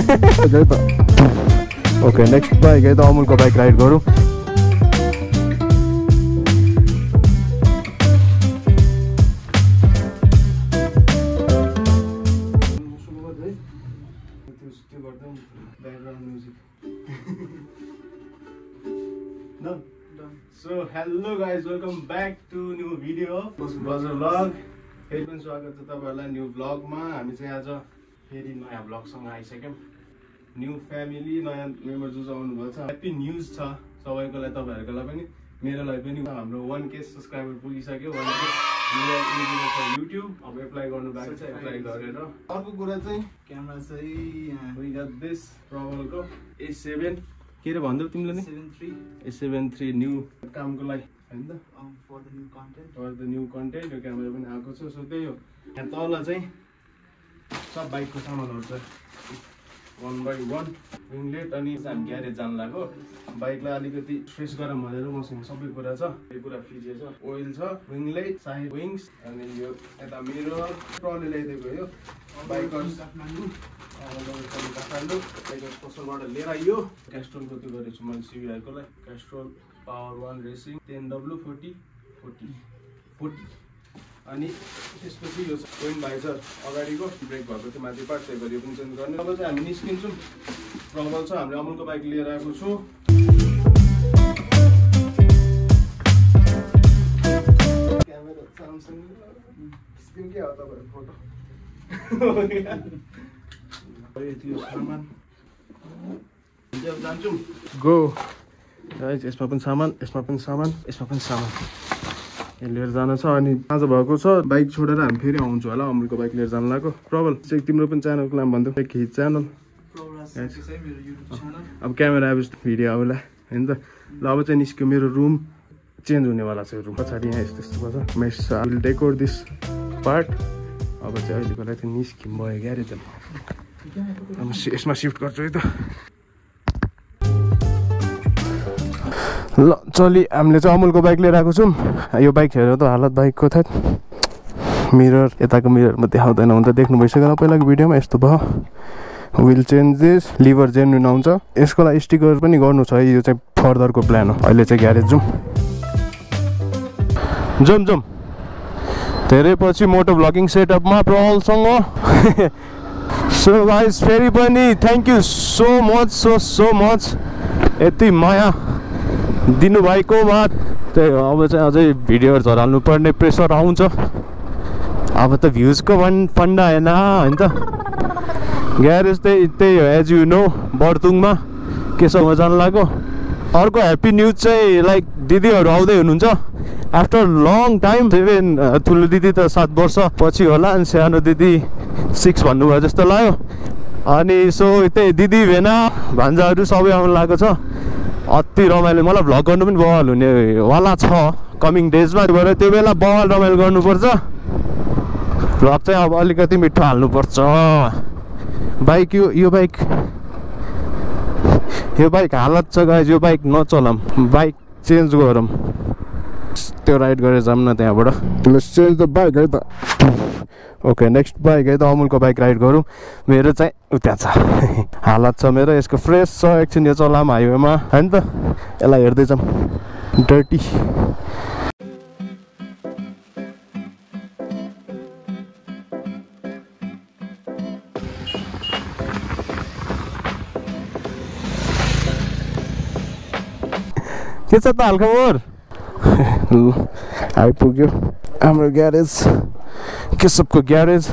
त okay next bike है त अमुलको बाइक राइड गरौँ। So hello guys welcome back to new video buzzer vlog फेरि पनि स्वागत छ तपाईँहरूलाई न्यू भ्लगमा हामी चाहिँ आज फेरि नयाँ भ्लगसँग आइसक्यौँ। न्यू फ्यामिली नयाँ मेम्बर जो आउनुभएको छ। ह्याप्पी न्युज छ सबैको लागि तपाईँहरूको लागि पनि मेरो लागि पनि हाम्रो वान के सब्सक्राइबर पुगिसक्यो वान के युट्युब अब एप्लाई गर्नु भएको छ एप्लाई गरेर। अर्को कुरा चाहिँ क्यामेरा चाहिँ this प्रबलको ए सेभेन के अरे भन्दौ तिमीले नि? Seven three A seven three new कामको लागि। होइन त? For the new content for the new content यो क्यामेरा पनि आएको छ। सो त्यही हो। यहाँ तल चाहिँ सब बाइकको सामानहरू छ। वान बाई वान विङलेट अनि हामी ग्यारेज जानु लाग्यो। बाइकलाई अलिकति फ्रेस गरौँ भनेर मसँग सबै कुरा छ। यो कुरा फिजे छ। ओइल छ विङलेट साइड विङ्स अनि यो यता मेरो प्रले ल्याइदिएको यो। बाइकर्स काठमाडौँ बाइकर्स पसलबाट लिएर आइयो। क्यास्ट्रोलको त्यो गरेको छु मैले सिबिआईकोलाई Castrol power one racing ten W forty forty forty अनि त्यसपछि यो पोइन्ट भाइजर अगाडिको ब्रेक भएको थियो माथि पार्ट त्यही गरी यो पनि चेन्ज गर्ने। अब चाहिँ हामी निस्किन्छौँ। प्रबल छ हामीले अमुलको बाइक लिएर आएको छु। क्यामेरा के हो फोटो? सामान। गो यसमा पनि सामान यसमा पनि सामान यसमा पनि सामान। लिएर जानु छ अनि आज भएको छ बाइक छोडेर हामी फेरि आउँछु होला अमुलको बाइक लिएर जानु लाग्यो प्रबल चाहिँ तिम्रो पनि च्यानलको नाम भन्दै हिट च्यानल अब क्यामेरा आएपछि भिडियो आउला होइन त? ल अब चाहिँ निस्क्यो मेरो रुम चेन्ज हुनेवाला छ रुम पछाडि यहाँ यस्तो यस्तो छ मेस विल डेकोर दिस पार्ट अब चाहिँ अहिलेको लागि चाहिँ निस्क्यौँ भयो ग्यारेज अब सि- यसमा सिफ्ट गर्छु है त। ल चलि हामीले चाहिँ अमुलको बाइक लिएर आएको छौँ। यो बाइक हेरेर त हालत बाइकको थाहा मिरर यताको मिररमा देखाउँदैन हुन त देख्नु भइसक्यो होला पहिलाको भिडियोमा यस्तो भयो। Will change this lever genuine आउँछ। यसको लागि स्टिकर पनि गर्नु छ। यो चाहिँ फर्दरको प्लान हो। अहिले चाहिँ ग्यारेज जाउँ। जाउँ जाउँ। धेरै पछि मोटो भ्लगिङ सेटअपमा प्रहलसँग। सो गाइस फेरि पनि thank you so much so so much यति माया। दिनुभएकोमा त्यही हो अब चाहिँ अझै भिडियोहरू झराल्नु पर्ने प्रेसर आउँछ। अब त भ्युजको भन् फन्डा होइन होइन त। ग्यारेज त्यही त्यही हो एज यु नो बर्तुङमा। केसँग जानु लाग्यो? अर्को ह्याप्पी न्युज चाहिँ लाइक दिदीहरू आउँदै हुनुहुन्छ। आफ्टर लङ टाइम सेभेन ठुलो दिदी त सात वर्ष पछि होला अनि सानो दिदी सिक्स भन्नुभयो जस्तो लाग्यो। अनि सो त्यही दिदी भेना भान्जाहरू सबै आउनु लागेको छ। अति रमाइलो। मलाई भ्लग गर्नु पनि बवाल हुनेवाला छ। कमिङ डेजमा भएर त्यो बेला बवाल रमाइलो गर्नुपर्छ। भ्लग चाहिँ अब अलिकति मिठो हाल्नुपर्छ। बाइक यो यो बाइक यो बाइक हालत छ गाइज यो बाइक नचलाम। बाइक चेन्ज गरौँ। त्यो राइड गरेर जाऊँ न त्यहाँबाट। चेन्ज द बाइक है त। ओके नेक्स्ट बाइक है त अमुलको बाइक राइड गरौँ। मेरो चाहिँ उता छ। हालत छ मेरो यसको फ्रेस छ एकछिन यो चलाम हाइवेमा होइन त यसलाई हेर्दै जाऊँ डर्टी के छ त हालखबर? आइपुग्यो। हाम्रो ग्यारेज। केशवको ग्यारेज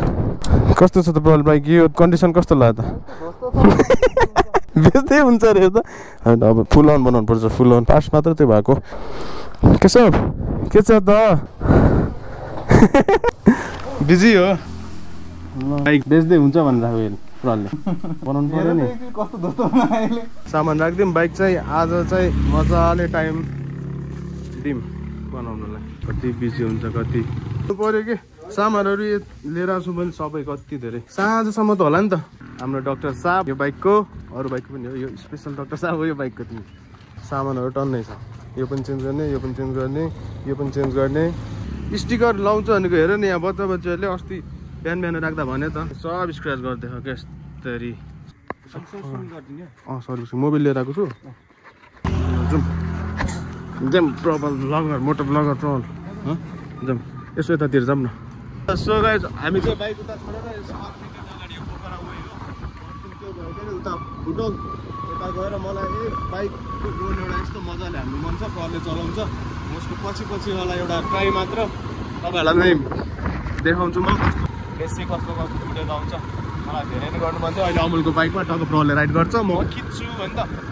कस्तो छ त बल बाइक यो कन्डिसन कस्तो लाग्यो त बेच्दै हुन्छ अरे त होइन अब फुल अन बनाउनु पर्छ फुल अन पार्ट्स मात्र त्यो भएको केशव के छ त बिजी हो बाइक बेच्दै हुन्छ भनेर पुरानले बनाउनु पऱ्यो नि सामान राखिदिउँ बाइक चाहिँ आज चाहिँ मजाले टाइम दिउँ बनाउनुलाई कति बिजी हुन्छ कति पऱ्यो कि सामानहरू लिएर आएको छु भने सबै कति धेरै। साँझसम्म त होला नि त। हाम्रो डक्टर साहब यो बाइकको अरू बाइकको पनि हो। यो स्पेसल डक्टर साहब हो यो बाइकको तिमी। सामानहरू टन्नै छ। यो पनि चेन्ज गर्ने यो पनि चेन्ज गर्ने यो पनि चेन्ज गर्ने। स्टिकर लाउँछ भनेको हेर नि यहाँ बच्चा बच्चाहरूले अस्ति बिहान बिहान राख्दा भने त। सब स्क्र्याच गरिदिएको क्या यस्तरी अँ सर्भिस मोबाइल लिएर आएको छु। जाउँ। जाउँ प्रबल ब्लगर मोटो ब्लगर प्रबल। जाउँ। यसो यतातिर जाउँ न। सो गाइज हामी चाहिँ बाइक उता छोडेर अगाडि यो पोखरा गयो त्यो भयो के अरे उता फुटबल यता गएर मलाई ए बाइकको रोड एउटा यस्तो मजाले हान्नु मन छ प्रले चलाउँछ म उसको पछि पछि वाला एउटा ट्राई मात्र तपाईँहरूलाई नै देखाउँछु म बेसी कस्तो कस्तो फुटेर आउँछ मलाई धेरै नै गर्नु मन थियो अहिले अमुलको बाइकमा टक्क प्रले राइड गर्छ म खिच्छु भने त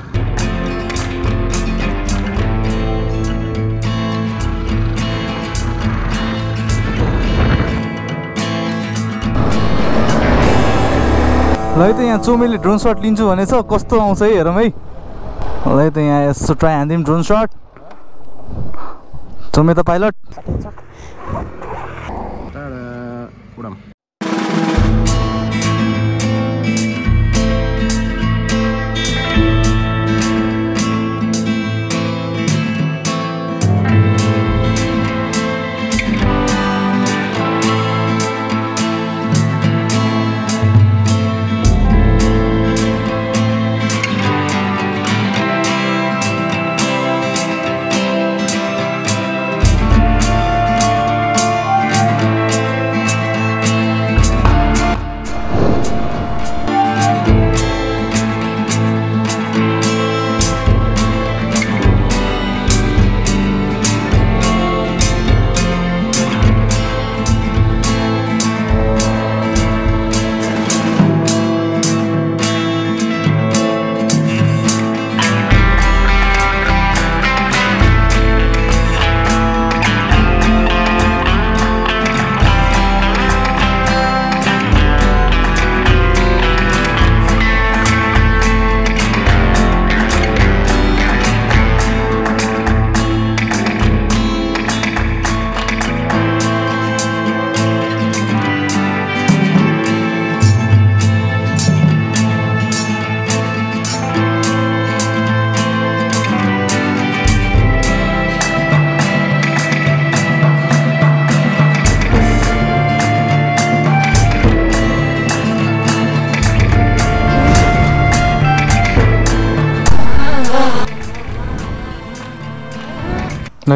ल है त यहाँ चोमेले ड्रोन सट लिन्छु भनेछ कस्तो आउँछ है हेरौँ है। ल है त यहाँ यसो ट्राई हानिदिउँ ड्रोन सट चोमे त पाइलट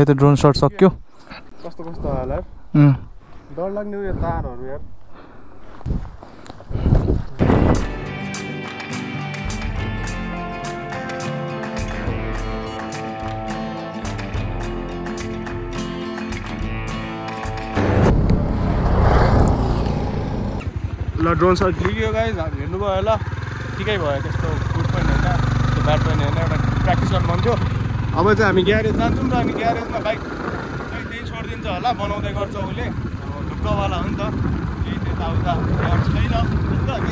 त ड्रोन सट सक्यो। कस्तो कस्तो होला डर लाग्ने उयो तारहरू यार। ल ड्रोन सट लिग्यो गाइज हेर्नुभयो होला। ठिकै भयो त्यस्तो गुड पनि होइन। त्यो ब्याड पनि होइन एउटा प्र्याक्टिस गर्नु मन थियो। अब चाहिँ हामी ग्यारेज जान्छौँ र अनि ग्यारेजमा बाइक खै त्यही छोडिदिन्छ होला बनाउँदै गर्छ उसले। ढुक्कवाला हो नि त। केही त्यताउता छैन। त अनि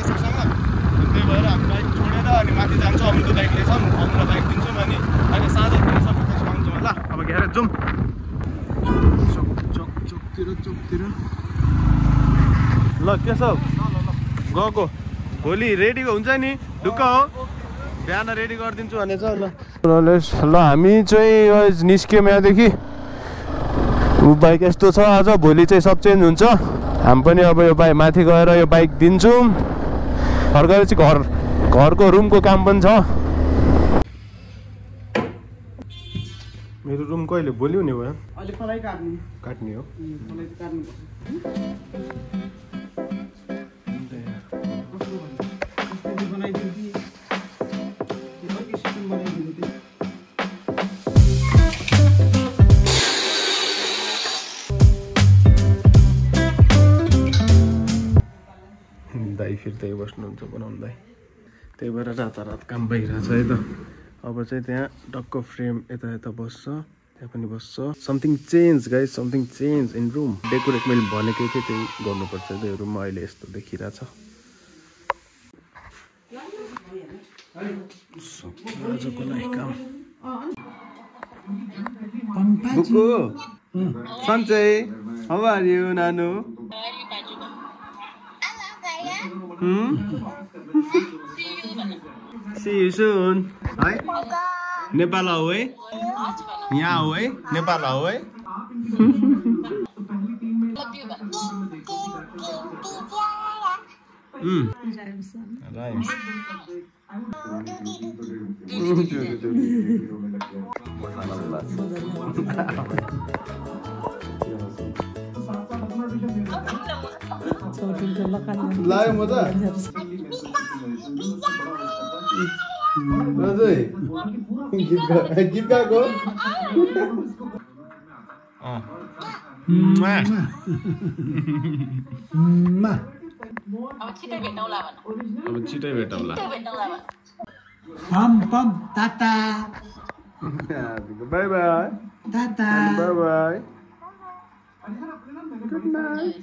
त्यही भएर हामी बाइक छोडेर अनि माथि जान्छौँ। अमुलको बाइक लिएछौँ अमुलको बाइक दिन्छौँ अनि अहिले साँझतिर सबै आउँछौँ होला। अब ग्यारेज जाउँ। ल के छ गएको। भोलि रेडीको हुन्छ नि? ढुक्क हो? बिहान रेडी गरिदिन्छु भनेछ। ल। ल हामी चाहिँ निस्क्यौँ यहाँदेखि। बाइक यस्तो छ आज भोलि चाहिँ सब चेन्ज हुन्छ। हामी पनि अब यो बाइक माथि गएर यो बाइक दिन्छौँ। फर्काएर चाहिँ घर घरको रुमको काम पनि छ। मेरो रुम कहिले भोलि हुने भयो काट्ने। हो। सिस्टम बनाइदिनु त्यो दाइ फेरि त्यही बस्नुहुन्छ बनाउनु दाइ त्यही भएर रातारात काम भइरहेछ है त। अब चाहिँ त्यहाँ टक्क फ्रेम यता यता बस्छ त्यहाँ पनि बस्छ। Something change guys something change in room decorate मैले भनेकै थिएँ त्यही गर्नुपर्छ त्यो रुममा अहिले यस्तो देखिरहेछ। आजको लागि काम बुकु सन्चै हाउ आर यु नानु you soon. है नेपाल आऊ है? यहाँ आऊ है? नेपाल आऊ है? राइम्स लाग्यो म त राजै गीत गा- गीत गाएको अब छिटै भेटौँला भन अब छिटै भेटौँला Pam pam tata. bye bye. Tata. Bye bye. Good night.